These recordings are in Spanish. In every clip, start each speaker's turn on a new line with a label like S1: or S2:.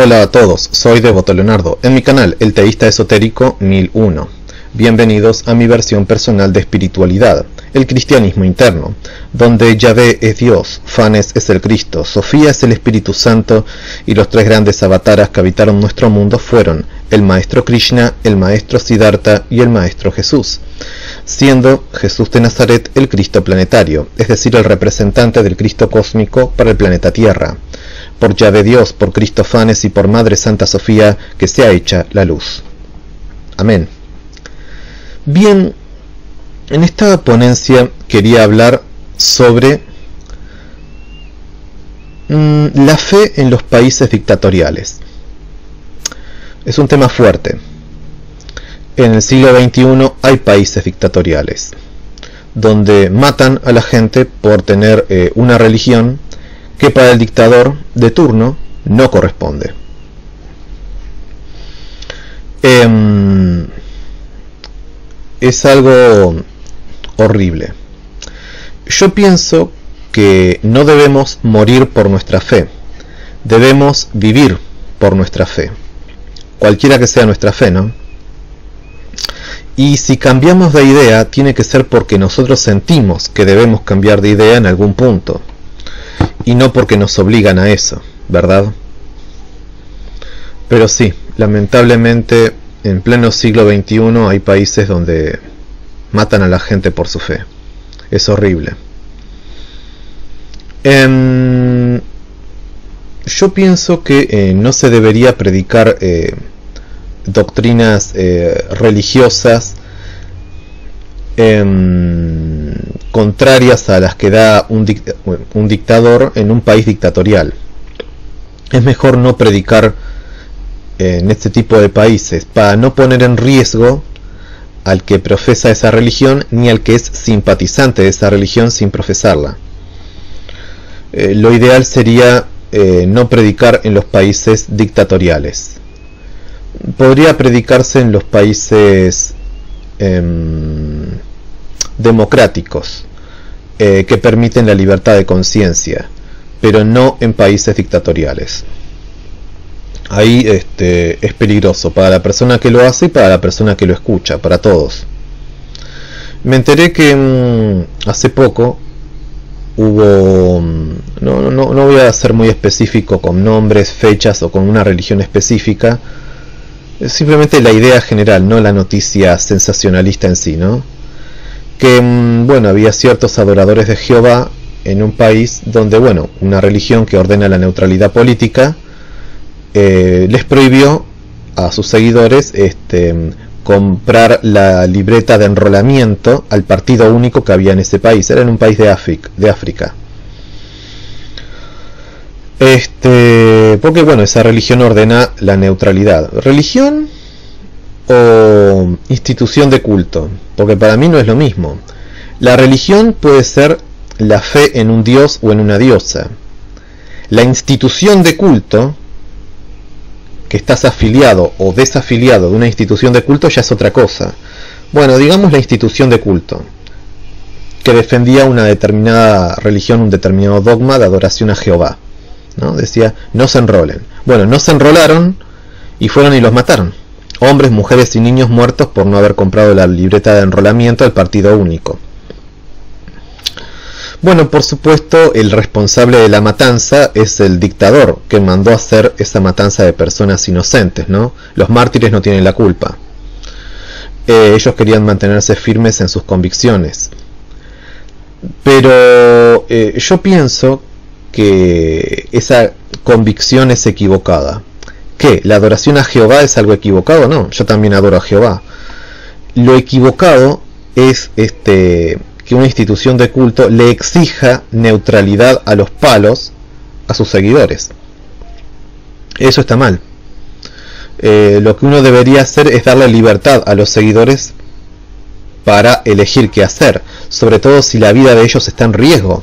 S1: Hola a todos, soy Devoto Leonardo, en mi canal El Teísta Esotérico 1001. Bienvenidos a mi versión personal de espiritualidad, el cristianismo interno, donde Yahvé es Dios, Fanes es el Cristo, Sofía es el Espíritu Santo y los tres grandes avataras que habitaron nuestro mundo fueron el Maestro Krishna, el Maestro Siddhartha y el Maestro Jesús, siendo Jesús de Nazaret el Cristo planetario, es decir, el representante del Cristo cósmico para el planeta Tierra por Yahvé Dios, por Cristo Fanes y por Madre Santa Sofía, que sea hecha la luz. Amén. Bien, en esta ponencia quería hablar sobre mm, la fe en los países dictatoriales. Es un tema fuerte. En el siglo XXI hay países dictatoriales, donde matan a la gente por tener eh, una religión que para el dictador de turno no corresponde. Em, es algo horrible. Yo pienso que no debemos morir por nuestra fe, debemos vivir por nuestra fe, cualquiera que sea nuestra fe, ¿no? Y si cambiamos de idea, tiene que ser porque nosotros sentimos que debemos cambiar de idea en algún punto y no porque nos obligan a eso, ¿verdad? Pero sí, lamentablemente en pleno siglo XXI hay países donde matan a la gente por su fe. Es horrible. Em, yo pienso que eh, no se debería predicar eh, doctrinas eh, religiosas em, contrarias a las que da un, dictador en un país dictatorial. Es mejor no predicar en este tipo de países para no poner en riesgo al que profesa esa religión ni al que es simpatizante de esa religión sin profesarla. Eh, lo ideal sería eh, no predicar en los países dictatoriales. Podría predicarse en los países em, democráticos, eh, que permiten la libertad de conciencia, pero no en países dictatoriales. Ahí este, es peligroso para la persona que lo hace y para la persona que lo escucha, para todos. Me enteré que mm, hace poco hubo, mm, no, no, no voy a ser muy específico con nombres, fechas o con una religión específica, simplemente la idea general, no la noticia sensacionalista en sí, ¿no? Que mm, bueno, había ciertos adoradores de Jehová en un país donde, bueno, una religión que ordena la neutralidad política eh, les prohibió a sus seguidores este, comprar la libreta de enrolamiento al partido único que había en ese país. Era en un país de África. De África. Este, porque bueno, esa religión ordena la neutralidad. Religión o institución de culto, porque para mí no es lo mismo. La religión puede ser la fe en un dios o en una diosa. La institución de culto, que estás afiliado o desafiliado de una institución de culto, ya es otra cosa. Bueno, digamos la institución de culto, que defendía una determinada religión, un determinado dogma de adoración a Jehová. ¿no? Decía, no se enrolen. Bueno, no se enrolaron y fueron y los mataron hombres, mujeres y niños muertos por no haber comprado la libreta de enrolamiento del partido único. Bueno, por supuesto, el responsable de la matanza es el dictador que mandó hacer esa matanza de personas inocentes, ¿no? Los mártires no tienen la culpa. Eh, ellos querían mantenerse firmes en sus convicciones. Pero eh, yo pienso que esa convicción es equivocada. ¿Qué? ¿La adoración a Jehová es algo equivocado? No, yo también adoro a Jehová. Lo equivocado es este que una institución de culto le exija neutralidad a los palos a sus seguidores. Eso está mal. Eh, lo que uno debería hacer es darle libertad a los seguidores para elegir qué hacer, sobre todo si la vida de ellos está en riesgo.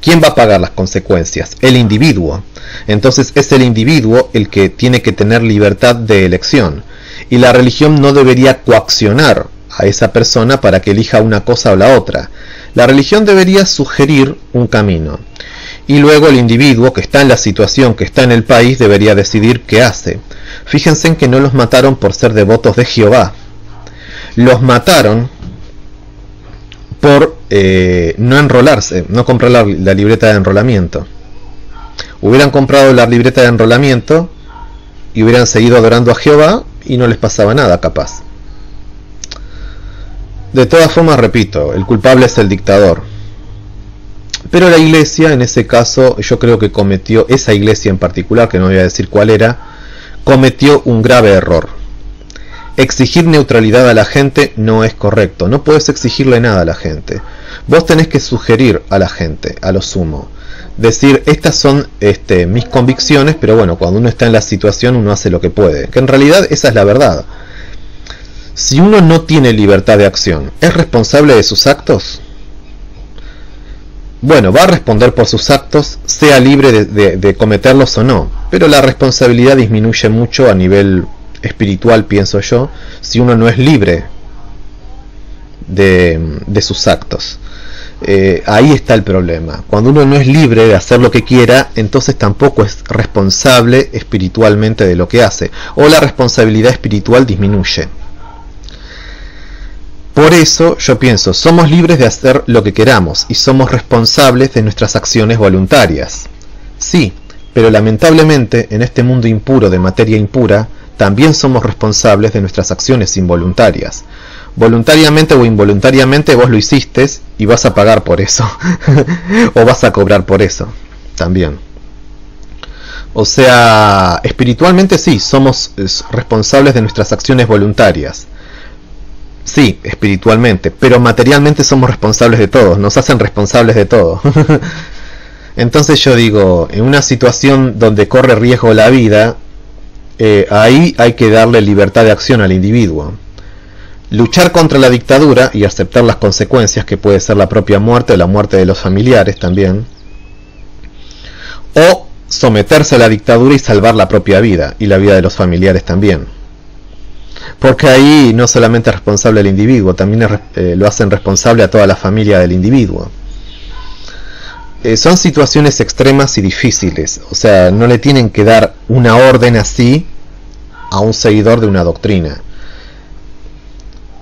S1: ¿Quién va a pagar las consecuencias? El individuo. Entonces es el individuo el que tiene que tener libertad de elección. Y la religión no debería coaccionar a esa persona para que elija una cosa o la otra. La religión debería sugerir un camino. y luego el individuo que está en la situación, que está en el país, debería decidir qué hace. Fíjense en que no los mataron por ser devotos de Jehová, los mataron por eh, no enrolarse, no comprar la, la libreta de enrolamiento. Hubieran comprado la libreta de enrolamiento y hubieran seguido adorando a Jehová y no les pasaba nada capaz. De todas formas, repito, el culpable es el dictador. Pero la iglesia, en ese caso, yo creo que cometió, esa iglesia en particular, que no voy a decir cuál era, cometió un grave error. Exigir neutralidad a la gente no es correcto, no puedes exigirle nada a la gente. Vos tenés que sugerir a la gente, a lo sumo. Decir, estas son este, mis convicciones, pero bueno, cuando uno está en la situación uno hace lo que puede. Que en realidad esa es la verdad. Si uno no tiene libertad de acción, ¿es responsable de sus actos? bueno, va a responder por sus actos, sea libre de, cometerlos o no, pero la responsabilidad disminuye mucho a nivel espiritual, pienso yo, si uno no es libre de, sus actos. Eh, ahí está el problema. Cuando uno no es libre de hacer lo que quiera, entonces tampoco es responsable espiritualmente de lo que hace, o la responsabilidad espiritual disminuye. Por eso yo pienso, somos libres de hacer lo que queramos y somos responsables de nuestras acciones voluntarias. Sí, pero lamentablemente en este mundo impuro de materia impura, también somos responsables de nuestras acciones involuntarias. Voluntariamente o involuntariamente vos lo hiciste y vas a pagar por eso. o vas a cobrar por eso. También. O sea, espiritualmente sí, somos responsables de nuestras acciones voluntarias Sí, espiritualmente, pero materialmente somos responsables de todo, nos hacen responsables de todo. Entonces yo digo, en una situación donde corre riesgo la vida, eh, ahí hay que darle libertad de acción al individuo. Luchar contra la dictadura y aceptar las consecuencias que puede ser la propia muerte o la muerte de los familiares también. O someterse a la dictadura y salvar la propia vida y la vida de los familiares también porque ahí no solamente es responsable el individuo, también eh, lo hacen responsable a toda la familia del individuo. Eh, son situaciones extremas y difíciles, o sea, no le tienen que dar una orden así a un seguidor de una doctrina.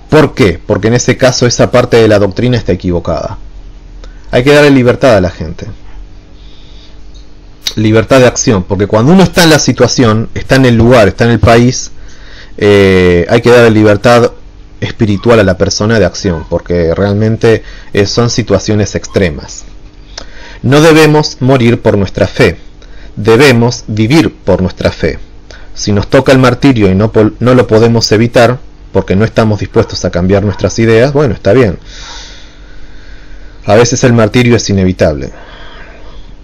S1: ¿Por qué? Porque en ese caso esa parte de la doctrina está equivocada. Hay que darle libertad a la gente. Libertad de acción, porque cuando uno está en la situación, está en el lugar, está en el país, eh, hay que dar libertad espiritual a la persona de acción, porque realmente eh, son situaciones extremas. No debemos morir por nuestra fe, debemos vivir por nuestra fe. Si nos toca el martirio y no, no lo podemos evitar, porque no estamos dispuestos a cambiar nuestras ideas, bueno, está bien. A veces el martirio es inevitable.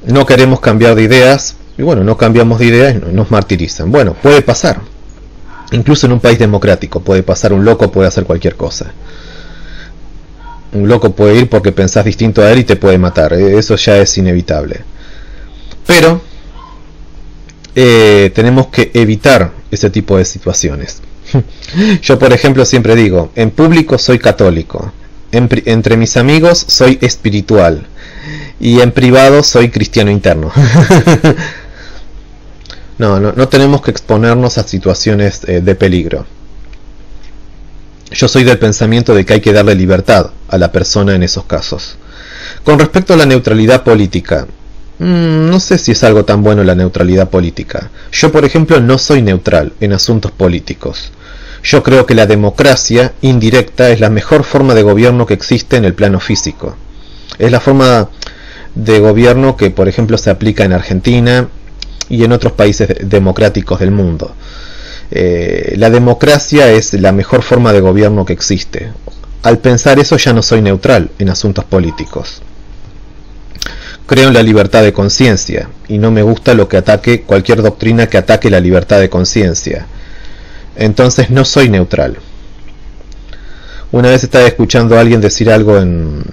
S1: No queremos cambiar de ideas, y bueno, no cambiamos de ideas y nos martirizan. Bueno, puede pasar, Incluso en un país democrático puede pasar un loco, puede hacer cualquier cosa. Un loco puede ir porque pensás distinto a él y te puede matar. Eh, eso ya es inevitable. Pero eh, tenemos que evitar ese tipo de situaciones. Yo, por ejemplo, siempre digo, en público soy católico, entre mis amigos soy espiritual y en privado soy cristiano interno. No, no, tenemos que exponernos a situaciones eh, de peligro. Yo soy del pensamiento de que hay que darle libertad a la persona en esos casos. Con respecto a la neutralidad política, mm, no sé si es algo tan bueno la neutralidad política. Yo, por ejemplo, no soy neutral en asuntos políticos. Yo creo que la democracia indirecta es la mejor forma de gobierno que existe en el plano físico. Es la forma de gobierno que, por ejemplo, se aplica en Argentina, y en otros países democráticos del mundo. Eh, la democracia es la mejor forma de gobierno que existe. Al pensar eso ya no soy neutral en asuntos políticos. Creo en la libertad de conciencia y no me gusta lo que ataque cualquier doctrina que ataque la libertad de conciencia. Entonces no soy neutral. Una vez estaba escuchando a alguien decir algo en,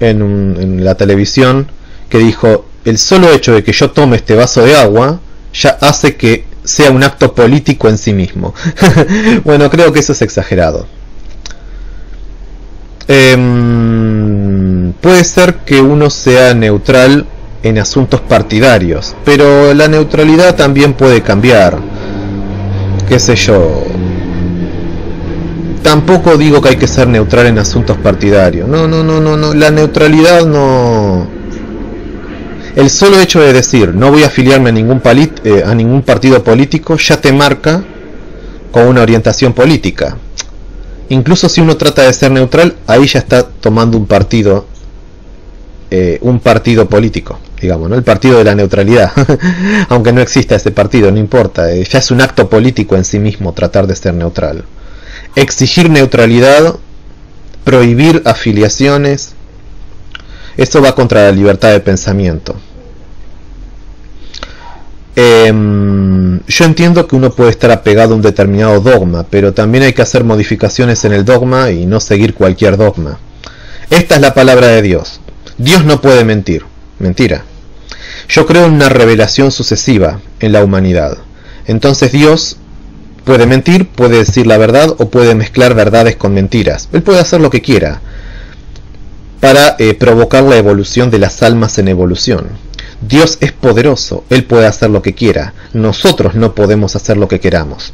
S1: en, en la televisión que dijo, el solo hecho de que yo tome este vaso de agua ya hace que sea un acto político en sí mismo. bueno, creo que eso es exagerado. Em, puede ser que uno sea neutral en asuntos partidarios, pero la neutralidad también puede cambiar. Qué sé yo. Tampoco digo que hay que ser neutral en asuntos partidarios. No, no, no, no, no. La neutralidad no. El solo hecho de decir no voy a afiliarme a ningún, eh, a ningún partido político ya te marca con una orientación política. Incluso si uno trata de ser neutral, ahí ya está tomando un partido, eh, un partido político, digamos, ¿no? el partido de la neutralidad. Aunque no exista ese partido, no importa, eh, ya es un acto político en sí mismo tratar de ser neutral. Exigir neutralidad, prohibir afiliaciones, eso va contra la libertad de pensamiento. Em, yo entiendo que uno puede estar apegado a un determinado dogma, pero también hay que hacer modificaciones en el dogma y no seguir cualquier dogma. Esta es la palabra de Dios. Dios no puede mentir. Mentira. Yo creo en una revelación sucesiva en la humanidad. Entonces Dios puede mentir, puede decir la verdad o puede mezclar verdades con mentiras. Él puede hacer lo que quiera para eh, provocar la evolución de las almas en evolución. Dios es poderoso, Él puede hacer lo que quiera, nosotros no podemos hacer lo que queramos.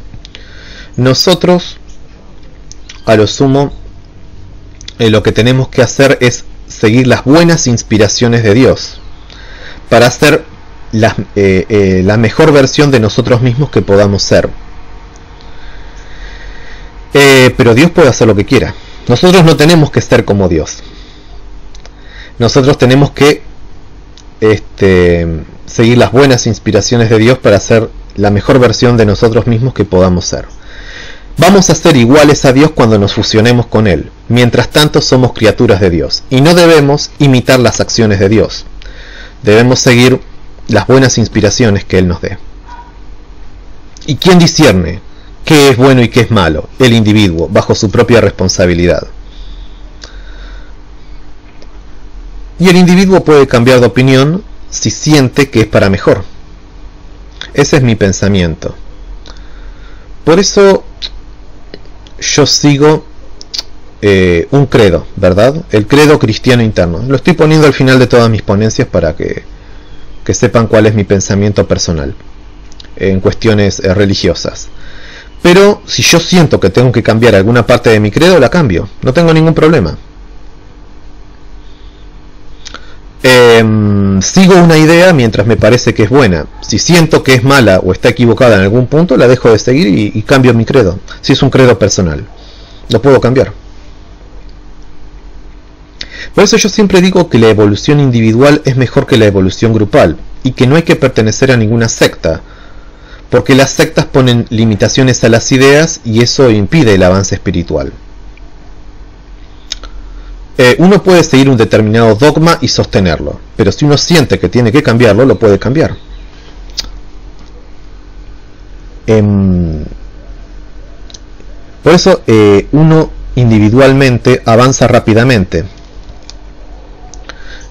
S1: Nosotros, a lo sumo, eh, lo que tenemos que hacer es seguir las buenas inspiraciones de Dios para hacer la, eh, eh, la mejor versión de nosotros mismos que podamos ser. pero Dios puede hacer lo que quiera. Nosotros no tenemos que ser como Dios. Nosotros tenemos que este, seguir las buenas inspiraciones de Dios para ser la mejor versión de nosotros mismos que podamos ser. Vamos a ser iguales a Dios cuando nos fusionemos con Él. Mientras tanto somos criaturas de Dios y no debemos imitar las acciones de Dios. Debemos seguir las buenas inspiraciones que Él nos dé. ¿Y quién discierne qué es bueno y qué es malo? El individuo, bajo su propia responsabilidad. Y el individuo puede cambiar de opinión si siente que es para mejor. Ese es mi pensamiento. Por eso yo sigo eh, un credo, ¿verdad? El credo cristiano interno. Lo estoy poniendo al final de todas mis ponencias para que, que sepan cuál es mi pensamiento personal en cuestiones eh, religiosas. Pero si yo siento que tengo que cambiar alguna parte de mi credo, la cambio. No tengo ningún problema. Em, sigo una idea mientras me parece que es buena. Si siento que es mala o está equivocada en algún punto, la dejo de seguir y, cambio mi credo. Si es un credo personal, lo puedo cambiar. Por eso yo siempre digo que la evolución individual es mejor que la evolución grupal y que no hay que pertenecer a ninguna secta, porque las sectas ponen limitaciones a las ideas y eso impide el avance espiritual. Eh, uno puede seguir un determinado dogma y sostenerlo, pero si uno siente que tiene que cambiarlo, lo puede cambiar. Em, por eso eh, uno individualmente avanza rápidamente,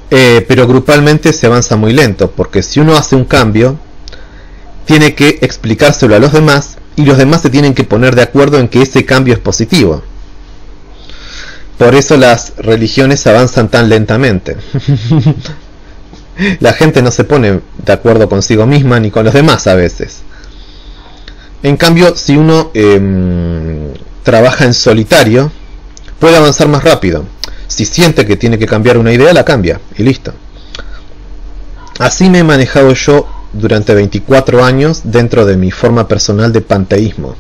S1: eh, pero grupalmente se avanza muy lento, porque si uno hace un cambio, tiene que explicárselo a los demás y los demás se tienen que poner de acuerdo en que ese cambio es positivo. Por eso las religiones avanzan tan lentamente. La gente no se pone de acuerdo consigo misma ni con los demás a veces. En cambio, si uno em, trabaja en solitario, puede avanzar más rápido. Si siente que tiene que cambiar una idea, la cambia y listo. Así me he manejado yo durante 24 años dentro de mi forma personal de panteísmo.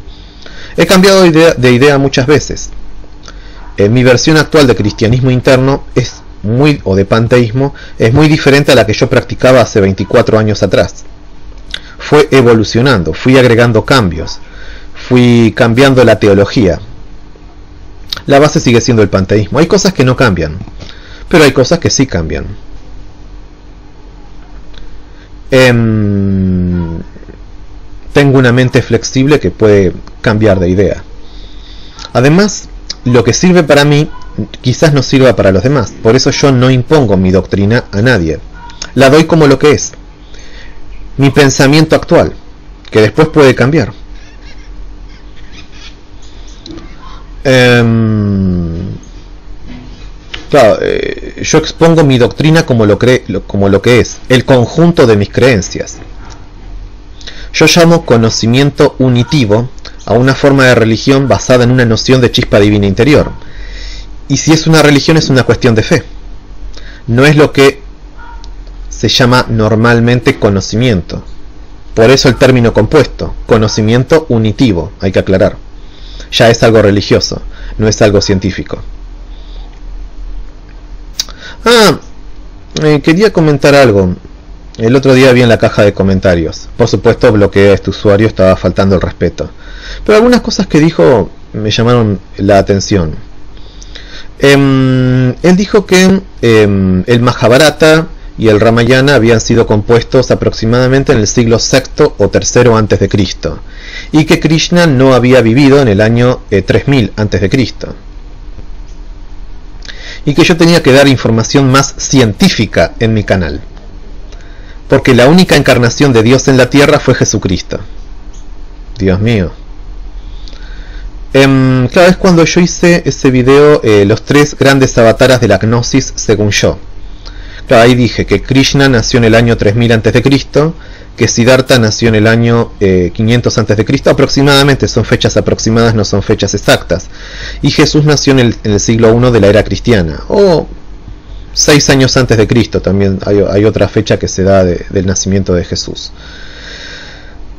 S1: He cambiado de idea muchas veces mi versión actual de cristianismo interno es muy, o de panteísmo, es muy diferente a la que yo practicaba hace 24 años atrás. Fue evolucionando, fui agregando cambios, fui cambiando la teología. La base sigue siendo el panteísmo. Hay cosas que no cambian, pero hay cosas que sí cambian. Em, tengo una mente flexible que puede cambiar de idea. Además, lo que sirve para mí quizás no sirva para los demás. Por eso yo no impongo mi doctrina a nadie. La doy como lo que es. Mi pensamiento actual, que después puede cambiar. Em, Claro, eh, yo expongo mi doctrina como lo, como lo que es, el conjunto de mis creencias. Yo llamo conocimiento unitivo a una forma de religión basada en una noción de chispa divina interior. Y si es una religión es una cuestión de fe. No es lo que se llama normalmente conocimiento. Por eso el término compuesto, conocimiento unitivo, hay que aclarar. Ya es algo religioso, no es algo científico. Ah, eh, quería comentar algo. El otro día vi en la caja de comentarios. Por supuesto bloqueé a este usuario, estaba faltando el respeto. Pero algunas cosas que dijo me llamaron la atención. Em, él dijo que em, el Mahabharata y el Ramayana habían sido compuestos aproximadamente en el siglo VI o III antes de Cristo y que Krishna no había vivido en el año 3000 eh, antes de Cristo y que yo tenía que dar información más científica en mi canal porque la única encarnación de Dios en la tierra fue Jesucristo Dios mío em, claro, es cuando yo hice ese video, eh, los tres grandes avataras de la gnosis según yo ahí dije que Krishna nació en el año 3000 a.C., que Siddhartha nació en el año 500 eh, a.C., aproximadamente, son fechas aproximadas, no son fechas exactas. Y Jesús nació en el, siglo I de la era cristiana, o seis años antes de Cristo, también hay, otra fecha que se da del nacimiento de Jesús.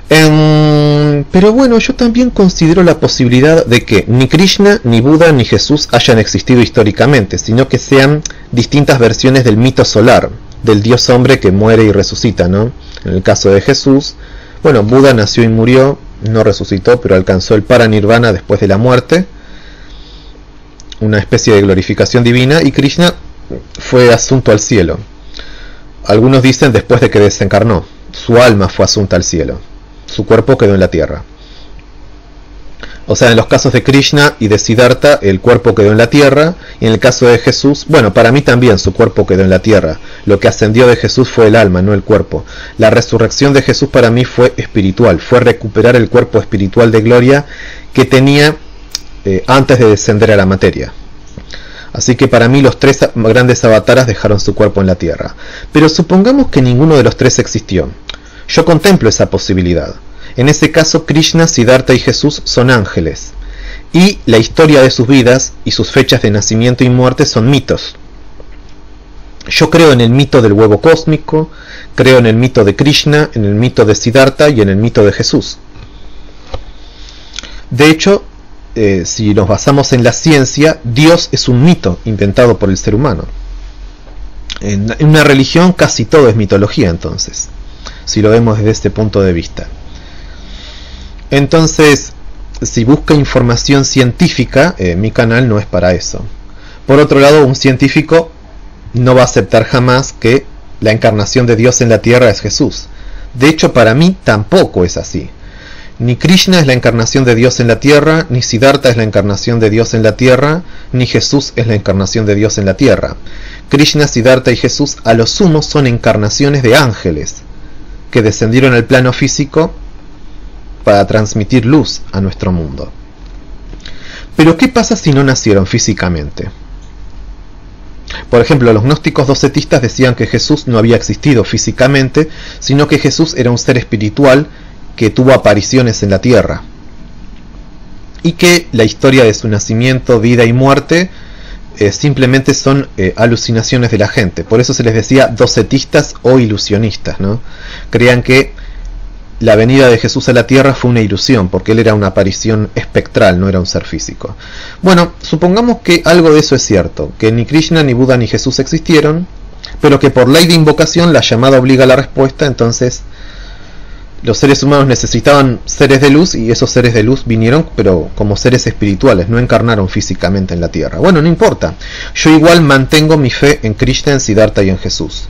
S1: Em, pero bueno, yo también considero la posibilidad de que ni Krishna, ni Buda, ni Jesús hayan existido históricamente, sino que sean distintas versiones del mito solar, del dios hombre que muere y resucita, ¿no? En el caso de Jesús, bueno, Buda nació y murió, no resucitó, pero alcanzó el paranirvana después de la muerte, una especie de glorificación divina, y Krishna fue asunto al cielo. Algunos dicen después de que desencarnó, su alma fue asunta al cielo su cuerpo quedó en la tierra. O sea, en los casos de Krishna y de Siddhartha, el cuerpo quedó en la tierra, y en el caso de Jesús, bueno, para mí también su cuerpo quedó en la tierra. Lo que ascendió de Jesús fue el alma, no el cuerpo. La resurrección de Jesús para mí fue espiritual, fue recuperar el cuerpo espiritual de gloria que tenía eh, antes de descender a la materia. Así que para mí los tres grandes avataras dejaron su cuerpo en la tierra. Pero supongamos que ninguno de los tres existió. Yo contemplo esa posibilidad. En ese caso, Krishna, Siddhartha y Jesús son ángeles. Y la historia de sus vidas y sus fechas de nacimiento y muerte son mitos. Yo creo en el mito del huevo cósmico, creo en el mito de Krishna, en el mito de Siddhartha y en el mito de Jesús. De hecho, eh, si nos basamos en la ciencia, Dios es un mito inventado por el ser humano. En una religión casi todo es mitología entonces si lo vemos desde este punto de vista. Entonces, si busca información científica, eh, mi canal no es para eso. Por otro lado, un científico no va a aceptar jamás que la encarnación de Dios en la tierra es Jesús. De hecho, para mí tampoco es así. Ni Krishna es la encarnación de Dios en la tierra, ni Siddhartha es la encarnación de Dios en la tierra, ni Jesús es la encarnación de Dios en la tierra. Krishna, Siddhartha y Jesús a lo sumo son encarnaciones de ángeles, que descendieron al plano físico para transmitir luz a nuestro mundo. Pero ¿qué pasa si no nacieron físicamente? Por ejemplo, los gnósticos docetistas decían que Jesús no había existido físicamente, sino que Jesús era un ser espiritual que tuvo apariciones en la tierra. Y que la historia de su nacimiento, vida y muerte eh, simplemente son eh, alucinaciones de la gente. Por eso se les decía docetistas o ilusionistas. ¿no? Creían que la venida de Jesús a la tierra fue una ilusión, porque él era una aparición espectral, no era un ser físico. Bueno, supongamos que algo de eso es cierto, que ni Krishna, ni Buda, ni Jesús existieron, pero que por ley de invocación la llamada obliga a la respuesta, entonces los seres humanos necesitaban seres de luz y esos seres de luz vinieron, pero como seres espirituales, no encarnaron físicamente en la tierra. Bueno, no importa. Yo igual mantengo mi fe en Krishna, en Siddhartha y en Jesús.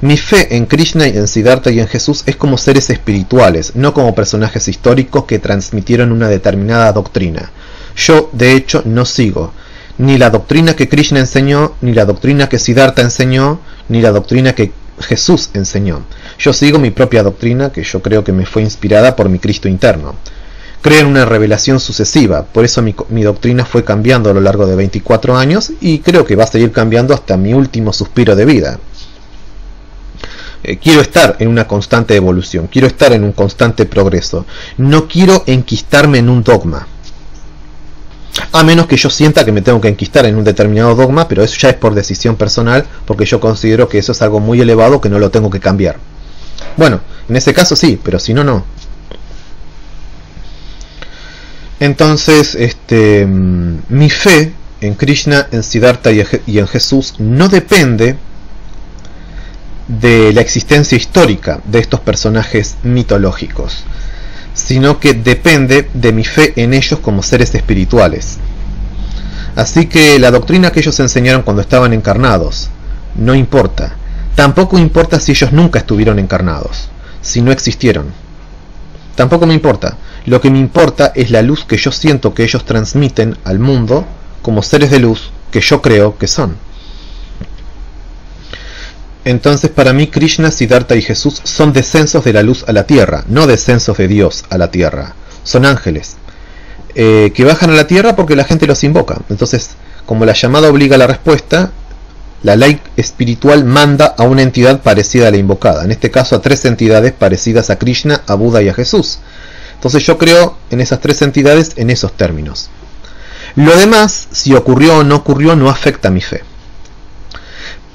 S1: Mi fe en Krishna y en Siddhartha y en Jesús es como seres espirituales, no como personajes históricos que transmitieron una determinada doctrina. Yo, de hecho, no sigo ni la doctrina que Krishna enseñó, ni la doctrina que Siddhartha enseñó, ni la doctrina que Jesús enseñó. Yo sigo mi propia doctrina, que yo creo que me fue inspirada por mi Cristo interno. creo en una revelación sucesiva, por eso mi, doctrina fue cambiando a lo largo de 24 años y creo que va a seguir cambiando hasta mi último suspiro de vida. Eh, quiero estar en una constante evolución, quiero estar en un constante progreso, no quiero enquistarme en un dogma. A menos que yo sienta que me tengo que enquistar en un determinado dogma, pero eso ya es por decisión personal, porque yo considero que eso es algo muy elevado que no lo tengo que cambiar. Bueno, en ese caso sí, pero si no, no. Entonces, este, mm, mi fe en Krishna, en Siddhartha y en Jesús no depende de la existencia histórica de estos personajes mitológicos, sino que depende de mi fe en ellos como seres espirituales. Así que la doctrina que ellos enseñaron cuando estaban encarnados no importa. Tampoco importa si ellos nunca estuvieron encarnados, si no existieron. Tampoco me importa. Lo que me importa es la luz que yo siento que ellos transmiten al mundo como seres de luz que yo creo que son. Entonces para mí Krishna, Siddhartha y Jesús son descensos de la luz a la tierra, no descensos de Dios a la tierra. Son ángeles eh, que bajan a la tierra porque la gente los invoca. Entonces, como la llamada obliga a la respuesta, la ley espiritual manda a una entidad parecida a la invocada. En este caso a tres entidades parecidas a Krishna, a Buda y a Jesús. Entonces yo creo en esas tres entidades en esos términos. Lo demás, si ocurrió o no ocurrió, no afecta mi fe.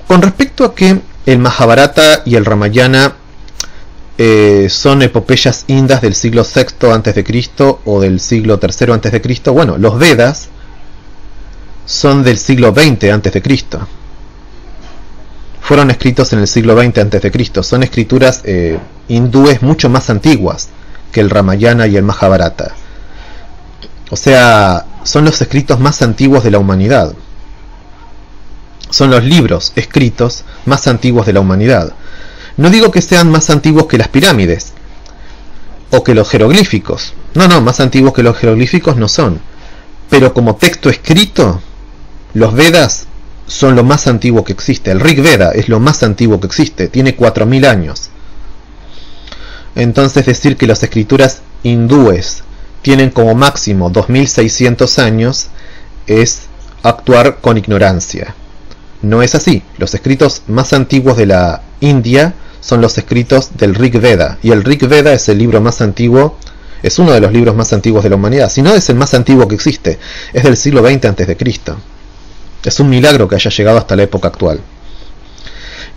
S1: Con respecto a que el Mahabharata y el Ramayana eh, son epopeyas indas del siglo VI Cristo o del siglo III Cristo. Bueno, los Vedas son del siglo XX Cristo. Fueron escritos en el siglo XX Cristo. Son escrituras eh, hindúes mucho más antiguas que el Ramayana y el Mahabharata. O sea, son los escritos más antiguos de la humanidad son los libros escritos más antiguos de la humanidad. No digo que sean más antiguos que las pirámides o que los jeroglíficos. No, no, más antiguos que los jeroglíficos no son. Pero como texto escrito, los Vedas son lo más antiguo que existe. El Rig Veda es lo más antiguo que existe, tiene 4.000 años. Entonces decir que las escrituras hindúes tienen como máximo 2.600 años es actuar con ignorancia. No es así. Los escritos más antiguos de la India son los escritos del Rig Veda. Y el Rig Veda es el libro más antiguo, es uno de los libros más antiguos de la humanidad. Si no es el más antiguo que existe, es del siglo XX a.C. Es un milagro que haya llegado hasta la época actual.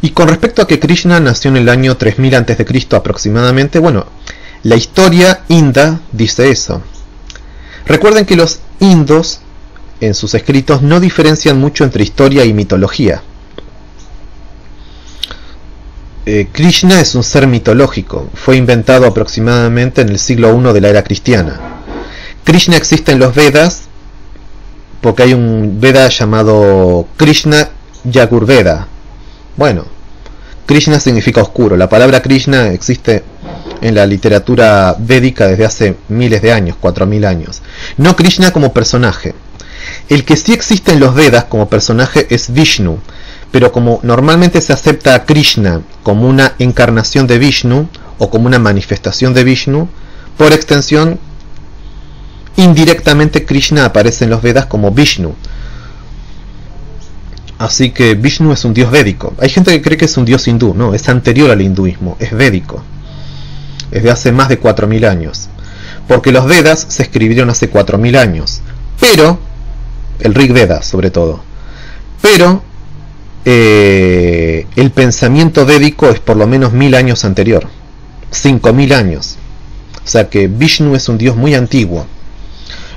S1: Y con respecto a que Krishna nació en el año 3000 a.C. aproximadamente, bueno, la historia inda dice eso. Recuerden que los indos en sus escritos no diferencian mucho entre historia y mitología. Eh, Krishna es un ser mitológico, fue inventado aproximadamente en el siglo I de la era cristiana. Krishna existe en los Vedas porque hay un Veda llamado Krishna Yagurveda. Bueno, Krishna significa oscuro. La palabra Krishna existe en la literatura védica desde hace miles de años, cuatro mil años. No Krishna como personaje. El que sí existe en los Vedas como personaje es Vishnu, pero como normalmente se acepta a Krishna como una encarnación de Vishnu o como una manifestación de Vishnu, por extensión, indirectamente Krishna aparece en los Vedas como Vishnu. Así que Vishnu es un dios védico. Hay gente que cree que es un dios hindú, no, es anterior al hinduismo, es védico. Es de hace más de 4.000 años. Porque los Vedas se escribieron hace 4.000 años. Pero el Rig Veda sobre todo. Pero eh, el pensamiento védico es por lo menos mil años anterior, cinco mil años. O sea que Vishnu es un dios muy antiguo,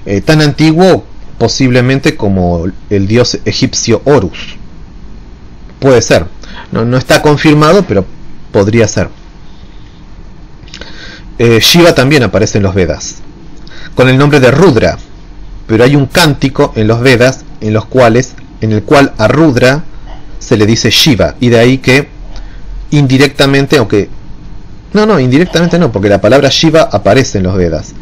S1: eh, tan antiguo posiblemente como el dios egipcio Horus. Puede ser, no, no está confirmado, pero podría ser. Eh, Shiva también aparece en los Vedas, con el nombre de Rudra, pero hay un cántico en los Vedas en los cuales en el cual a Rudra se le dice Shiva y de ahí que indirectamente aunque no no indirectamente no porque la palabra Shiva aparece en los Vedas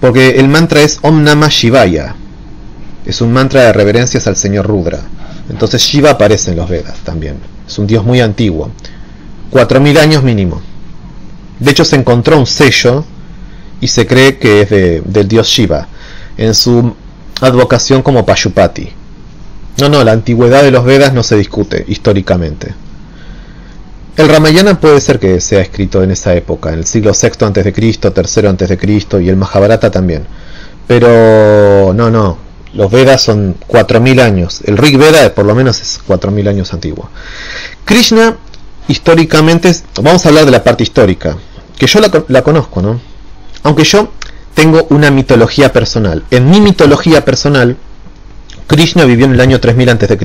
S1: porque el mantra es Om Namah Shivaya. Es un mantra de reverencias al señor Rudra. Entonces Shiva aparece en los Vedas también. Es un dios muy antiguo. 4000 años mínimo. De hecho se encontró un sello y se cree que es del dios Shiva, en su advocación como Pashupati. No, no, la antigüedad de los Vedas no se discute históricamente. El Ramayana puede ser que sea escrito en esa época, en el siglo VI a.C., III a.C. y el Mahabharata también. Pero no, no, los Vedas son 4.000 años. El Rig Veda por lo menos es 4.000 años antiguo. Krishna históricamente, vamos a hablar de la parte histórica, que yo la, conozco, ¿no? Aunque yo tengo una mitología personal. En mi mitología personal, Krishna vivió en el año 3000 a.C.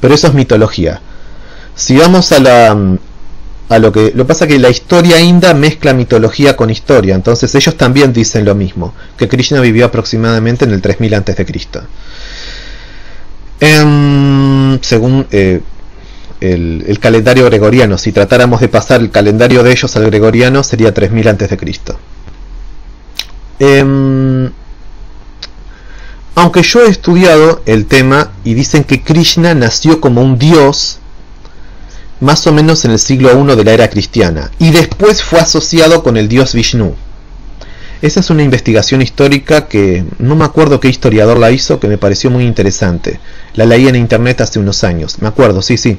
S1: Pero eso es mitología. Si vamos a la a lo que lo pasa que la historia inda mezcla mitología con historia, entonces ellos también dicen lo mismo, que Krishna vivió aproximadamente en el 3000 a.C. Em, según eh, el, calendario gregoriano, si tratáramos de pasar el calendario de ellos al gregoriano, sería 3000 a.C. Eh, aunque yo he estudiado el tema y dicen que Krishna nació como un dios más o menos en el siglo I de la era cristiana y después fue asociado con el dios Vishnu. Esa es una investigación histórica que no me acuerdo qué historiador la hizo, que me pareció muy interesante. La leí en internet hace unos años, me acuerdo, sí, sí.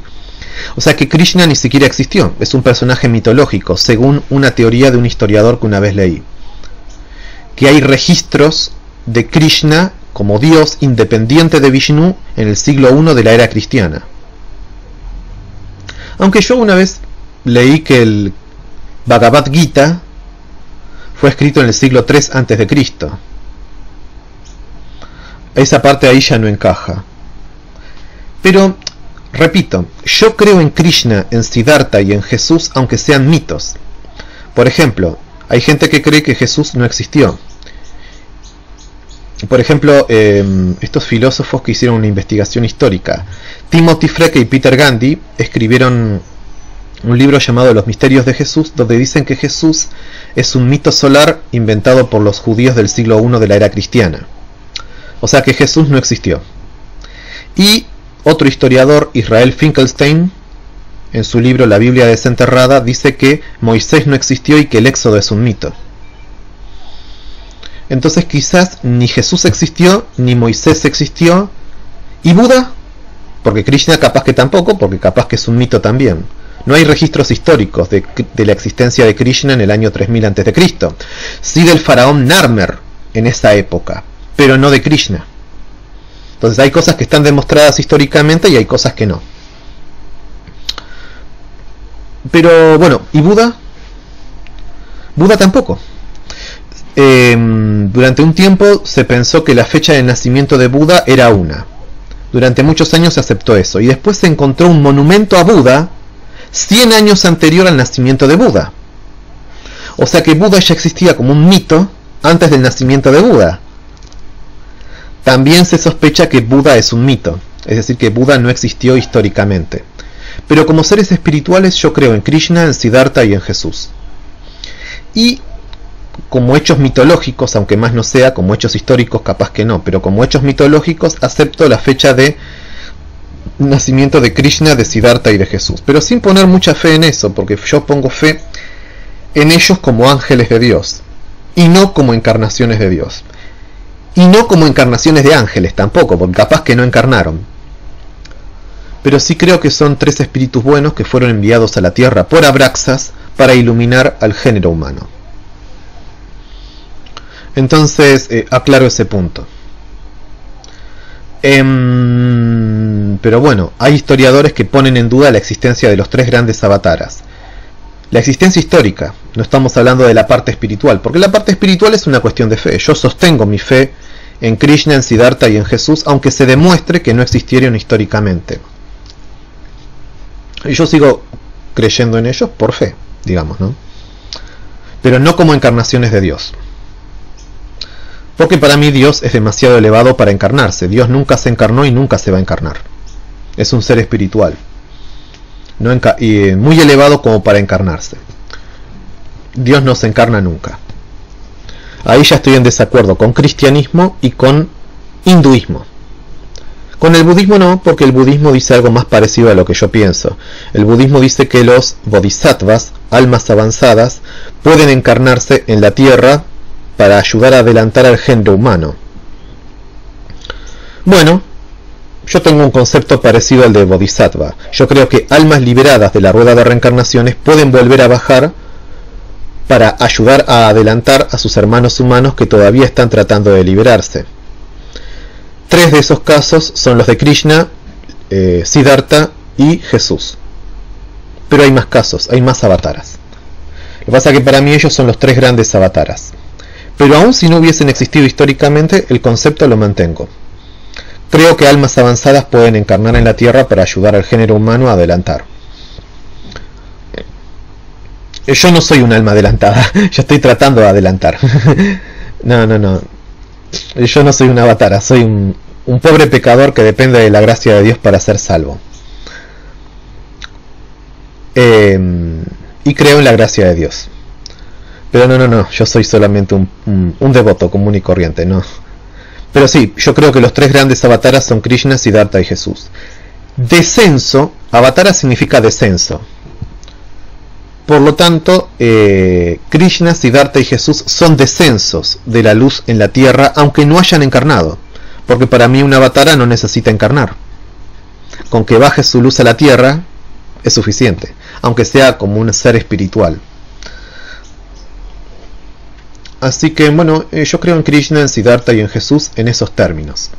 S1: O sea que Krishna ni siquiera existió, es un personaje mitológico, según una teoría de un historiador que una vez leí. Que hay registros de Krishna como Dios independiente de Vishnu en el siglo I de la era cristiana. Aunque yo una vez leí que el Bhagavad Gita fue escrito en el siglo III a.C. Esa parte ahí ya no encaja. Pero, repito, yo creo en Krishna, en Siddhartha y en Jesús, aunque sean mitos. Por ejemplo, hay gente que cree que Jesús no existió por ejemplo, em, estos filósofos que hicieron una investigación histórica, Timothy Freke y Peter Gandhi, escribieron un libro llamado Los Misterios de Jesús, donde dicen que Jesús es un mito solar inventado por los judíos del siglo I de la era cristiana. O sea que Jesús no existió. Y otro historiador, Israel Finkelstein, en su libro La Biblia desenterrada, dice que Moisés no existió y que el Éxodo es un mito. Entonces quizás ni Jesús existió, ni Moisés existió, y Buda, porque Krishna capaz que tampoco, porque capaz que es un mito también. No hay registros históricos de, la existencia de Krishna en el año 3000 a.C. Sí del faraón Narmer en esa época, pero no de Krishna. Entonces hay cosas que están demostradas históricamente y hay cosas que no. Pero bueno, ¿y Buda? Buda tampoco. Em, durante un tiempo se pensó que la fecha de nacimiento de Buda era una. Durante muchos años se aceptó eso. Y después se encontró un monumento a Buda 100 años anterior al nacimiento de Buda. O sea que Buda ya existía como un mito antes del nacimiento de Buda. También se sospecha que Buda es un mito, es decir, que Buda no existió históricamente. Pero como seres espirituales yo creo en Krishna, en Siddhartha y en Jesús. Y como hechos mitológicos, aunque más no sea, como hechos históricos capaz que no, pero como hechos mitológicos acepto la fecha de nacimiento de Krishna, de Siddhartha y de Jesús, pero sin poner mucha fe en eso, porque yo pongo fe en ellos como ángeles de Dios, y no como encarnaciones de Dios, y no como encarnaciones de ángeles tampoco, porque capaz que no encarnaron. Pero sí creo que son tres espíritus buenos que fueron enviados a la tierra por Abraxas para iluminar al género humano. Entonces, eh, aclaro ese punto. Em, pero bueno, hay historiadores que ponen en duda la existencia de los tres grandes avataras. La existencia histórica, no estamos hablando de la parte espiritual, porque la parte espiritual es una cuestión de fe. Yo sostengo mi fe en Krishna, en Siddhartha y en Jesús, aunque se demuestre que no existieron históricamente. Y yo sigo creyendo en ellos por fe, digamos, ¿no? Pero no como encarnaciones de Dios. Porque para mí Dios es demasiado elevado para encarnarse. Dios nunca se encarnó y nunca se va a encarnar. Es un ser espiritual. Y eh, muy elevado como para encarnarse. Dios no se encarna nunca. Ahí ya estoy en desacuerdo con cristianismo y con hinduismo. Con el budismo no, porque el budismo dice algo más parecido a lo que yo pienso. El budismo dice que los bodhisattvas almas avanzadas pueden encarnarse en la Tierra para ayudar a adelantar al género humano. Bueno, yo tengo un concepto parecido al de Bodhisattva. Yo creo que almas liberadas de la rueda de reencarnaciones pueden volver a bajar para ayudar a adelantar a sus hermanos humanos que todavía están tratando de liberarse. Tres de esos casos son los de Krishna, eh, Siddhartha y Jesús. Pero hay más casos, hay más avataras. Lo que pasa es que para mí ellos son los tres grandes avataras. Pero aun si no hubiesen existido históricamente, el concepto lo mantengo. Creo que almas avanzadas pueden encarnar en la Tierra para ayudar al género humano a adelantar. Yo no soy un alma adelantada, yo estoy tratando de adelantar. no, no, no. Yo no soy un avatar, soy un, un pobre pecador que depende de la gracia de Dios para ser salvo. Em, y creo en la gracia de Dios. Pero no, no, no, yo soy solamente un, un, devoto común y corriente, no. Pero sí, yo creo que los tres grandes avataras son Krishna, Siddhartha y Jesús. Descenso, avatara significa descenso. Por lo tanto, eh, Krishna, Siddhartha y Jesús son descensos de la luz en la tierra, aunque no hayan encarnado. Porque para mí un avatara no necesita encarnar. Con que baje su luz a la tierra es suficiente, aunque sea como un ser espiritual. Así que bueno, eh, yo creo en Krishna, en Siddhartha y en Jesús en esos términos.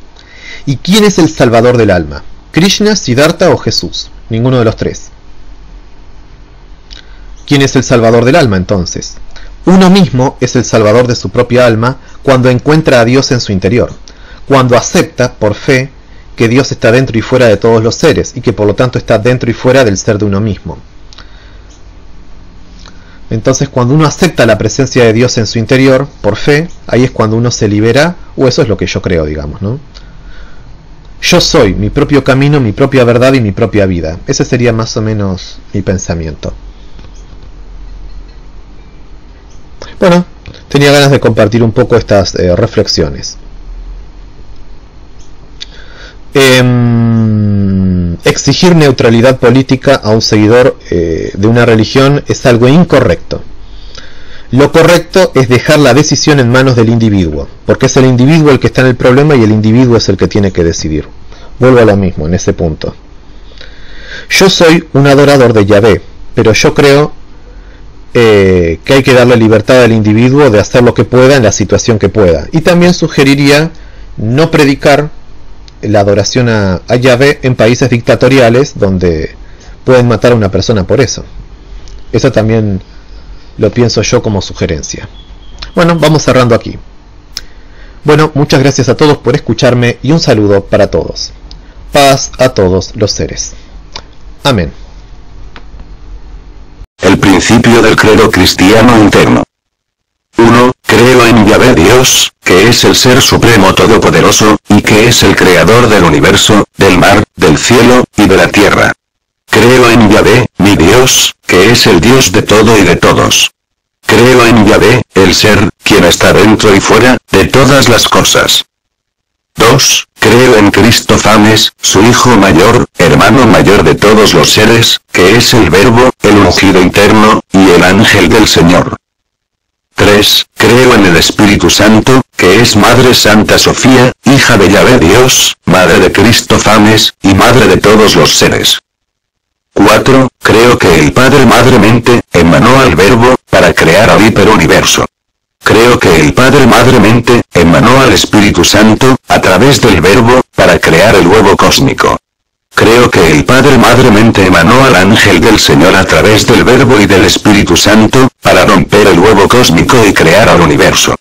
S1: ¿Y quién es el salvador del alma? ¿Krishna, Siddhartha o Jesús? Ninguno de los tres. ¿Quién es el salvador del alma entonces? Uno mismo es el salvador de su propia alma cuando encuentra a Dios en su interior, cuando acepta, por fe, que Dios está dentro y fuera de todos los seres y que por lo tanto está dentro y fuera del ser de uno mismo. Entonces cuando uno acepta la presencia de Dios en su interior, por fe, ahí es cuando uno se libera, o eso es lo que yo creo, digamos, ¿no? Yo soy mi propio camino, mi propia verdad y mi propia vida. Ese sería más o menos mi pensamiento. Bueno, tenía ganas de compartir un poco estas eh, reflexiones. Em, exigir neutralidad política a un seguidor eh, de una religión es algo incorrecto. Lo correcto es dejar la decisión en manos del individuo, porque es el individuo el que está en el problema y el individuo es el que tiene que decidir. Vuelvo a lo mismo en ese punto. Yo soy un adorador de Yahvé, pero yo creo eh, que hay que darle libertad al individuo de hacer lo que pueda en la situación que pueda. Y también sugeriría no predicar la adoración a, a Yahvé en países dictatoriales donde pueden matar a una persona por eso. Eso también lo pienso yo como sugerencia. Bueno, vamos cerrando aquí. Bueno, muchas gracias a todos por escucharme y un saludo para todos. Paz a todos los seres. Amén.
S2: El principio del credo cristiano interno. 1. Creo en Yahvé Dios, que es el Ser Supremo Todopoderoso, y que es el Creador del universo, del mar, del cielo, y de la tierra. Creo en Yahvé, mi Dios, que es el Dios de todo y de todos. Creo en Yahvé, el Ser, quien está dentro y fuera, de todas las cosas. 2. Creo en Cristo Fames, su Hijo mayor, hermano mayor de todos los seres, que es el Verbo, el ungido interno, y el ángel del Señor. 3. Creo en el Espíritu Santo, que es Madre Santa Sofía, hija de Yahvé Dios, Madre de Cristo Fames, y Madre de todos los seres. 4. Creo que el Padre Madre Mente, emanó al Verbo, para crear al hiperuniverso. Creo que el Padre Madre Mente, emanó al Espíritu Santo, a través del Verbo, para crear el huevo cósmico. Creo que el Padre Madre Mente emanó al ángel del Señor a través del Verbo y del Espíritu Santo, para romper el huevo cósmico y crear al universo.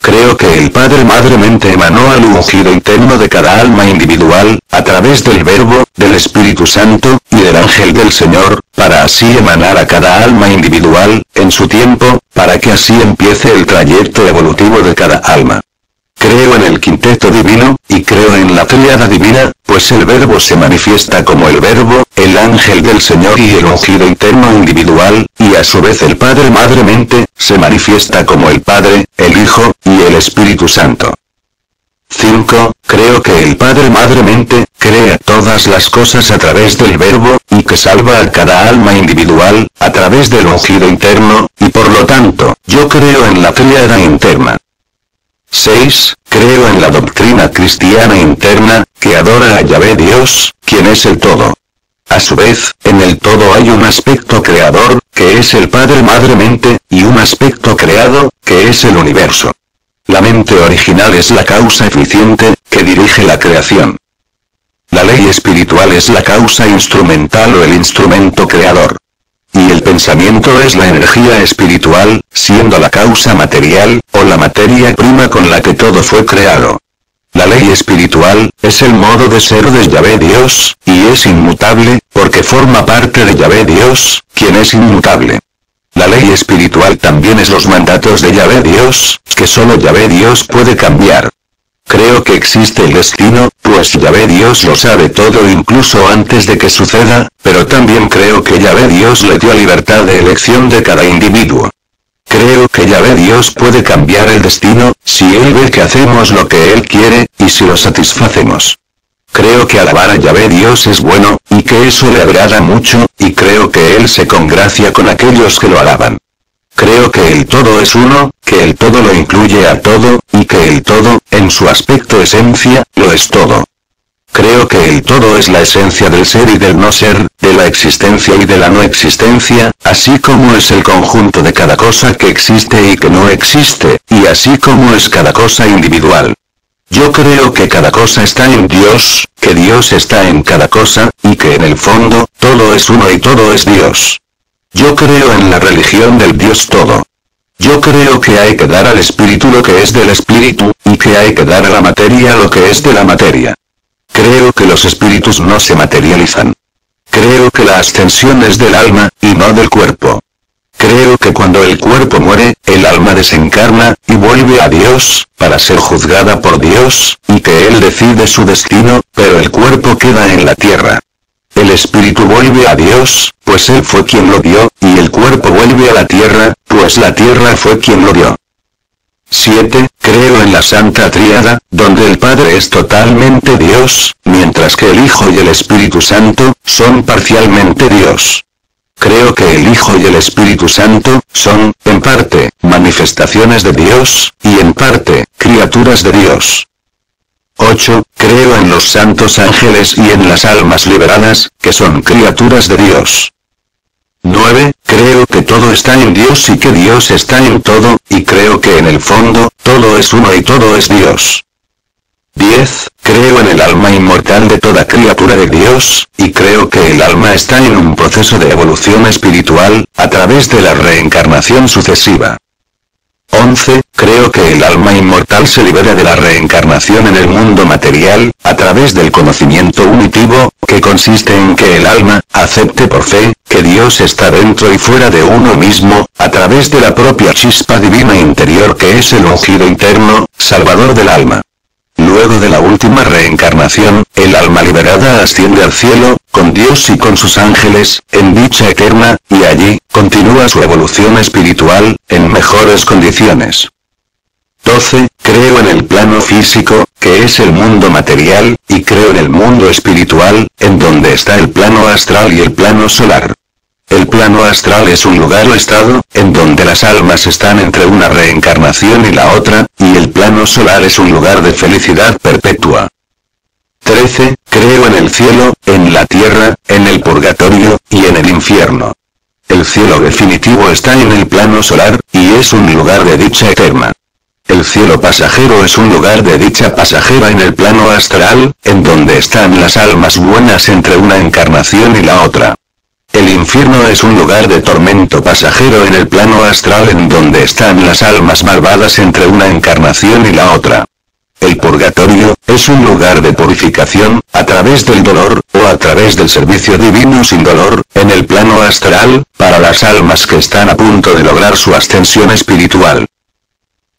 S2: Creo que el Padre Madre Mente emanó al ungido interno de cada alma individual, a través del Verbo, del Espíritu Santo, y del Ángel del Señor, para así emanar a cada alma individual, en su tiempo, para que así empiece el trayecto evolutivo de cada alma. Creo en el quinteto divino, y creo en la tríada divina, pues el verbo se manifiesta como el verbo, el ángel del Señor y el ungido interno individual, y a su vez el Padre Madre Mente, se manifiesta como el Padre, el Hijo, y el Espíritu Santo. 5. Creo que el Padre Madre Mente, crea todas las cosas a través del Verbo, y que salva a cada alma individual, a través del ungido interno, y por lo tanto, yo creo en la tríada interna. 6. Creo en la doctrina cristiana interna, que adora a Yahvé Dios, quien es el todo. A su vez, en el todo hay un aspecto creador, que es el Padre Madre Mente, y un aspecto creado, que es el universo. La mente original es la causa eficiente, que dirige la creación. La ley espiritual es la causa instrumental o el instrumento creador. Y el pensamiento es la energía espiritual, siendo la causa material, o la materia prima con la que todo fue creado. La ley espiritual, es el modo de ser de Yahvé Dios, y es inmutable, porque forma parte de Yahvé Dios, quien es inmutable. La ley espiritual también es los mandatos de Yahvé Dios, que solo Yahvé Dios puede cambiar. Creo que existe el destino, pues Yahvé Dios lo sabe todo incluso antes de que suceda, pero también creo que Yahvé Dios le dio libertad de elección de cada individuo. Creo que Yahvé Dios puede cambiar el destino, si Él ve que hacemos lo que Él quiere, y si lo satisfacemos. Creo que alabar a Yahvé Dios es bueno, y que eso le agrada mucho, y creo que Él se congracia con aquellos que lo alaban. Creo que el todo es uno, que el todo lo incluye a todo, y que el todo, en su aspecto esencia, lo es todo. Creo que el todo es la esencia del ser y del no ser, de la existencia y de la no existencia, así como es el conjunto de cada cosa que existe y que no existe, y así como es cada cosa individual. Yo creo que cada cosa está en Dios, que Dios está en cada cosa, y que en el fondo, todo es uno y todo es Dios. Yo creo en la religión del Dios todo. Yo creo que hay que dar al espíritu lo que es del espíritu, y que hay que dar a la materia lo que es de la materia. Creo que los espíritus no se materializan. Creo que la ascensión es del alma, y no del cuerpo. Creo que cuando el cuerpo muere, el alma desencarna, y vuelve a Dios, para ser juzgada por Dios, y que Él decide su destino, pero el cuerpo queda en la tierra. El espíritu vuelve a Dios, pues Él fue quien lo dio, y el cuerpo vuelve a la tierra, pues la tierra fue quien lo dio. 7. Creo en la Santa Tríada, donde el Padre es totalmente Dios, mientras que el Hijo y el Espíritu Santo, son parcialmente Dios. Creo que el Hijo y el Espíritu Santo, son, en parte, manifestaciones de Dios, y en parte, criaturas de Dios. 8. Creo en los santos ángeles y en las almas liberadas, que son criaturas de Dios. 9. Creo que todo está en Dios y que Dios está en todo, y creo que en el fondo, todo es uno y todo es Dios. 10. Creo en el alma inmortal de toda criatura de Dios, y creo que el alma está en un proceso de evolución espiritual, a través de la reencarnación sucesiva. 11. Creo que el alma inmortal se libera de la reencarnación en el mundo material, a través del conocimiento unitivo, que consiste en que el alma, acepte por fe, que Dios está dentro y fuera de uno mismo, a través de la propia chispa divina interior que es el ungido interno, salvador del alma. Luego de la última reencarnación, el alma liberada asciende al cielo, con Dios y con sus ángeles, en dicha eterna, y allí, continúa su evolución espiritual, en mejores condiciones. 12. Creo en el plano físico, que es el mundo material, y creo en el mundo espiritual, en donde está el plano astral y el plano solar. El plano astral es un lugar o estado, en donde las almas están entre una reencarnación y la otra, y el plano solar es un lugar de felicidad perpetua. 13. Creo en el cielo, en la tierra, en el purgatorio, y en el infierno. El cielo definitivo está en el plano solar, y es un lugar de dicha eterna. El cielo pasajero es un lugar de dicha pasajera en el plano astral, en donde están las almas buenas entre una encarnación y la otra. El infierno es un lugar de tormento pasajero en el plano astral en donde están las almas malvadas entre una encarnación y la otra. El purgatorio, es un lugar de purificación, a través del dolor, o a través del servicio divino sin dolor, en el plano astral, para las almas que están a punto de lograr su ascensión espiritual.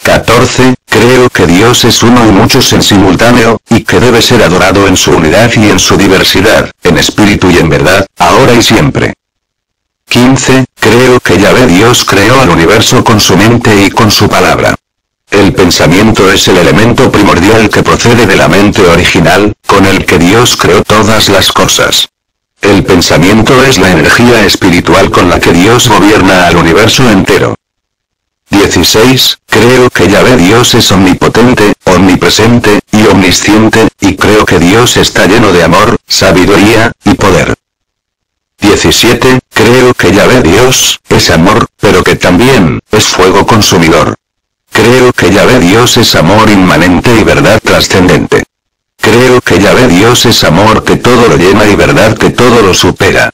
S2: 14. Creo que Dios es uno y muchos en simultáneo, y que debe ser adorado en su unidad y en su diversidad, en espíritu y en verdad, ahora y siempre. 15. Creo que Yahvé Dios creó al universo con su mente y con su palabra. El pensamiento es el elemento primordial que procede de la mente original, con el que Dios creó todas las cosas. El pensamiento es la energía espiritual con la que Dios gobierna al universo entero. 16. Creo que Yahvé Dios es omnipotente, omnipresente, y omnisciente, y creo que Dios está lleno de amor, sabiduría, y poder. 17. Creo que Yahvé Dios, es amor, pero que también, es fuego consumidor. Creo que Yahvé Dios es amor inmanente y verdad trascendente. Creo que Yahvé Dios es amor que todo lo llena y verdad que todo lo supera.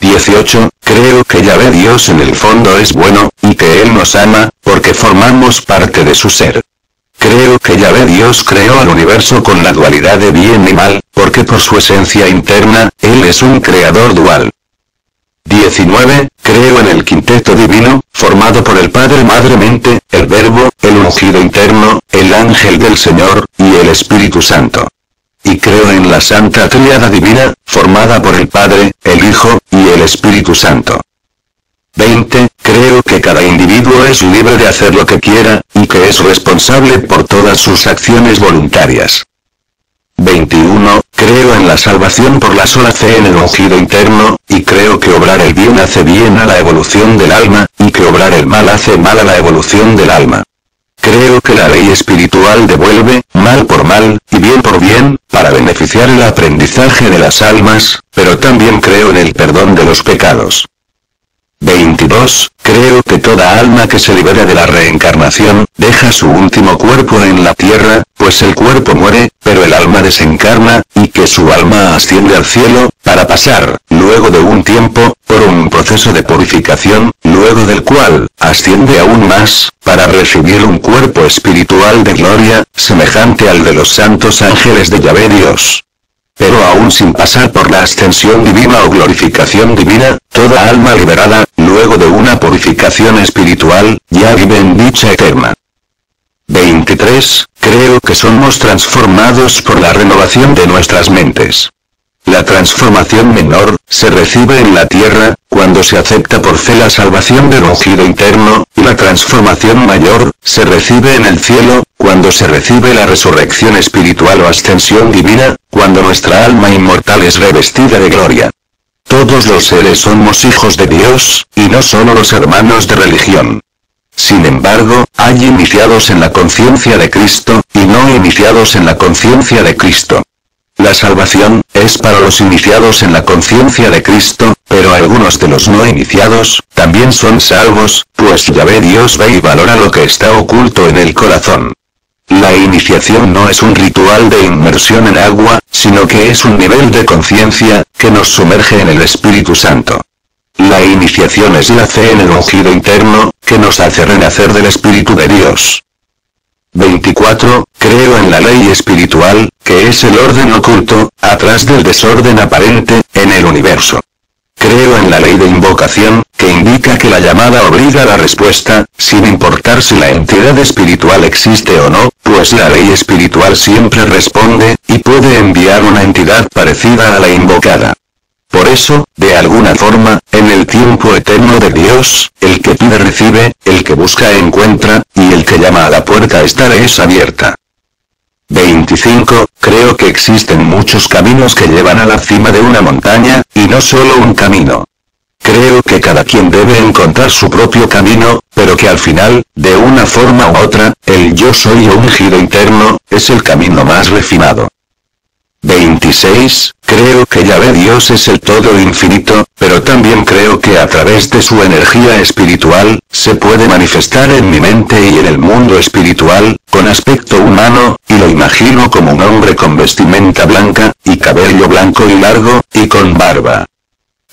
S2: 18. Creo que Yahvé Dios en el fondo es bueno, y que Él nos ama, porque formamos parte de su ser. Creo que Yahvé Dios creó al universo con la dualidad de bien y mal, porque por su esencia interna, Él es un creador dual. 19. Creo en el quinteto divino, formado por el Padre Madre Mente, el Verbo, el ungido interno, el ángel del Señor, y el Espíritu Santo. Y creo en la Santa Tríada Divina, formada por el Padre, el Hijo, y el Espíritu Santo. 20. Creo que cada individuo es libre de hacer lo que quiera, y que es responsable por todas sus acciones voluntarias. 21. Creo en la salvación por la sola fe en el ungido interno, y creo que obrar el bien hace bien a la evolución del alma, y que obrar el mal hace mal a la evolución del alma. Creo que la ley espiritual devuelve, mal por mal, y bien por bien, para beneficiar el aprendizaje de las almas, pero también creo en el perdón de los pecados. 22. Creo que toda alma que se libera de la reencarnación, deja su último cuerpo en la tierra, pues el cuerpo muere, pero el alma desencarna, y que su alma asciende al cielo, para pasar, luego de un tiempo, por un proceso de purificación, luego del cual, asciende aún más, para recibir un cuerpo espiritual de gloria, semejante al de los santos ángeles de Yahvé Dios pero aún sin pasar por la ascensión divina o glorificación divina, toda alma liberada, luego de una purificación espiritual, ya vive en dicha eterna. 23. Creo que somos transformados por la renovación de nuestras mentes. La transformación menor, se recibe en la tierra, cuando se acepta por fe la salvación del ungido interno, y la transformación mayor, se recibe en el cielo, cuando se recibe la resurrección espiritual o ascensión divina, cuando nuestra alma inmortal es revestida de gloria. Todos los seres somos hijos de Dios, y no solo los hermanos de religión. Sin embargo, hay iniciados en la conciencia de Cristo, y no iniciados en la conciencia de Cristo. La salvación, es para los iniciados en la conciencia de Cristo, pero algunos de los no iniciados, también son salvos, pues ya ve Dios ve y valora lo que está oculto en el corazón. La iniciación no es un ritual de inmersión en agua, sino que es un nivel de conciencia, que nos sumerge en el Espíritu Santo. La iniciación es la fe en el ungido interno, que nos hace renacer del Espíritu de Dios. 24. Creo en la ley espiritual, que es el orden oculto, atrás del desorden aparente, en el universo. Creo en la ley de invocación, que indica que la llamada obliga a la respuesta, sin importar si la entidad espiritual existe o no, pues la ley espiritual siempre responde, y puede enviar una entidad parecida a la invocada. Por eso, de alguna forma, en el tiempo eterno de Dios, el que pide recibe, el que busca encuentra, el que llama a la puerta esta es abierta. 25. Creo que existen muchos caminos que llevan a la cima de una montaña, y no solo un camino. Creo que cada quien debe encontrar su propio camino, pero que al final, de una forma u otra, el yo soy o un giro interno, es el camino más refinado. 26. Creo que Yahvé Dios es el todo infinito, pero también creo que a través de su energía espiritual, se puede manifestar en mi mente y en el mundo espiritual, con aspecto humano, y lo imagino como un hombre con vestimenta blanca, y cabello blanco y largo, y con barba.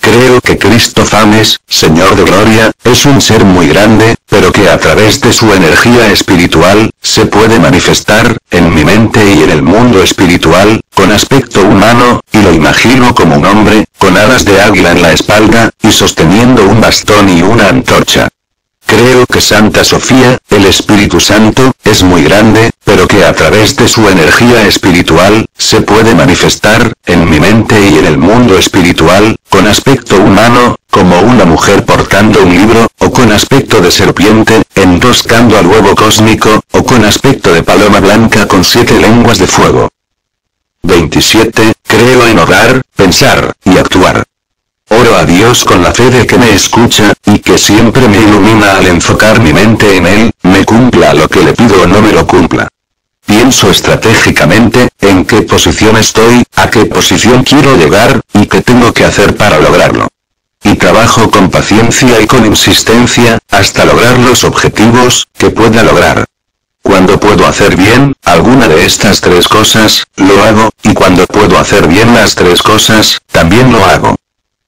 S2: Creo que Cristo Fames, Señor de Gloria, es un ser muy grande, pero que a través de su energía espiritual, se puede manifestar, en mi mente y en el mundo espiritual, con aspecto humano, y lo imagino como un hombre, con alas de águila en la espalda, y sosteniendo un bastón y una antorcha. Creo que Santa Sofía, el Espíritu Santo, es muy grande, pero que a través de su energía espiritual, se puede manifestar, en mi mente y en el mundo espiritual, con aspecto humano, como una mujer portando un libro, o con aspecto de serpiente, enroscando al huevo cósmico, o con aspecto de paloma blanca con siete lenguas de fuego. 27. Creo en orar, pensar, y actuar. Oro a Dios con la fe de que me escucha, y que siempre me ilumina al enfocar mi mente en Él, me cumpla lo que le pido o no me lo cumpla. Pienso estratégicamente, en qué posición estoy, a qué posición quiero llegar, y qué tengo que hacer para lograrlo. Y trabajo con paciencia y con insistencia, hasta lograr los objetivos, que pueda lograr. Cuando puedo hacer bien, alguna de estas tres cosas, lo hago, y cuando puedo hacer bien las tres cosas, también lo hago.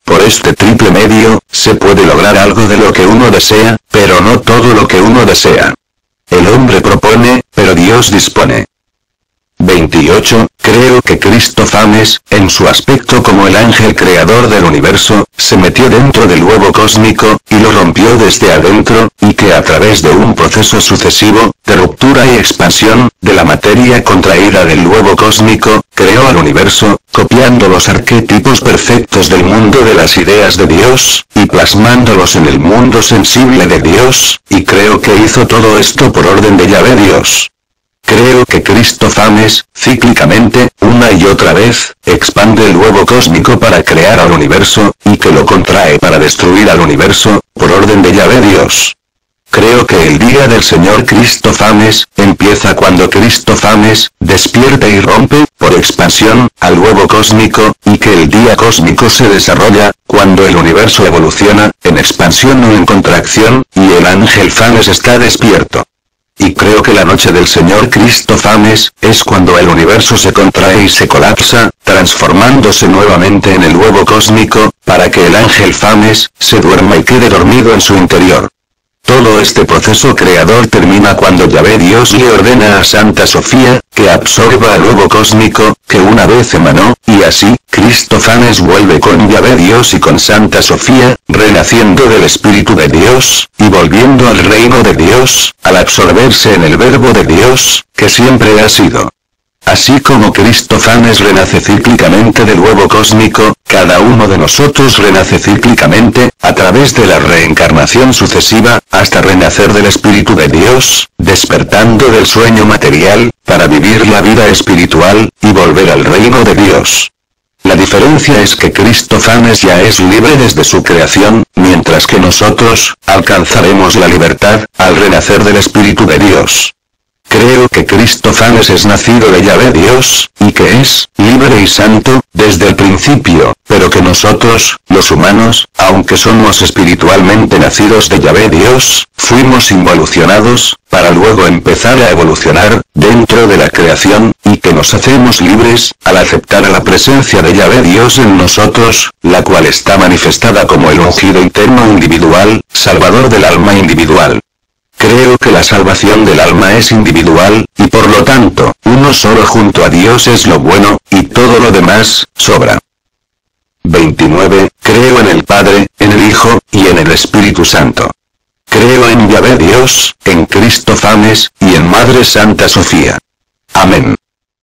S2: Por este triple medio, se puede lograr algo de lo que uno desea, pero no todo lo que uno desea. El hombre propone, pero Dios dispone. 28. Creo que Cristo Fames, en su aspecto como el ángel creador del universo, se metió dentro del huevo cósmico, y lo rompió desde adentro, y que a través de un proceso sucesivo, de ruptura y expansión, de la materia contraída del huevo cósmico, creó al universo, copiando los arquetipos perfectos del mundo de las ideas de Dios, y plasmándolos en el mundo sensible de Dios, y creo que hizo todo esto por orden de Yahvé Dios. Creo que Cristo Fames, cíclicamente, una y otra vez, expande el huevo cósmico para crear al universo, y que lo contrae para destruir al universo, por orden de Yahvé Dios. Creo que el día del Señor Cristo Fames, empieza cuando Cristo Fames, despierta y rompe, por expansión, al huevo cósmico, y que el día cósmico se desarrolla, cuando el universo evoluciona, en expansión o en contracción, y el ángel Fames está despierto. Y creo que la noche del Señor Cristo Fames, es cuando el universo se contrae y se colapsa, transformándose nuevamente en el huevo cósmico, para que el ángel Fames, se duerma y quede dormido en su interior. Todo este proceso creador termina cuando Yahvé Dios le ordena a Santa Sofía, que absorba el huevo cósmico, que una vez emanó, y así, Cristo Fanes vuelve con Yahvé Dios y con Santa Sofía, renaciendo del Espíritu de Dios, y volviendo al reino de Dios, al absorberse en el Verbo de Dios, que siempre ha sido. Así como Cristo Fanes renace cíclicamente del huevo cósmico, cada uno de nosotros renace cíclicamente, a través de la reencarnación sucesiva, hasta renacer del Espíritu de Dios, despertando del sueño material, para vivir la vida espiritual, y volver al reino de Dios. La diferencia es que Cristo Fanes ya es libre desde su creación, mientras que nosotros, alcanzaremos la libertad, al renacer del Espíritu de Dios. Creo que Cristo Fanes es nacido de Yahvé Dios, y que es, libre y santo, desde el principio, pero que nosotros, los humanos, aunque somos espiritualmente nacidos de Yahvé Dios, fuimos involucionados, para luego empezar a evolucionar, dentro de la creación, y que nos hacemos libres, al aceptar a la presencia de Yahvé Dios en nosotros, la cual está manifestada como el ungido interno individual, salvador del alma individual. Creo que la salvación del alma es individual, y por lo tanto, uno solo junto a Dios es lo bueno, y todo lo demás, sobra. 29. Creo en el Padre, en el Hijo, y en el Espíritu Santo. Creo en Yahvé Dios, en Cristo Fames, y en Madre Santa Sofía. Amén.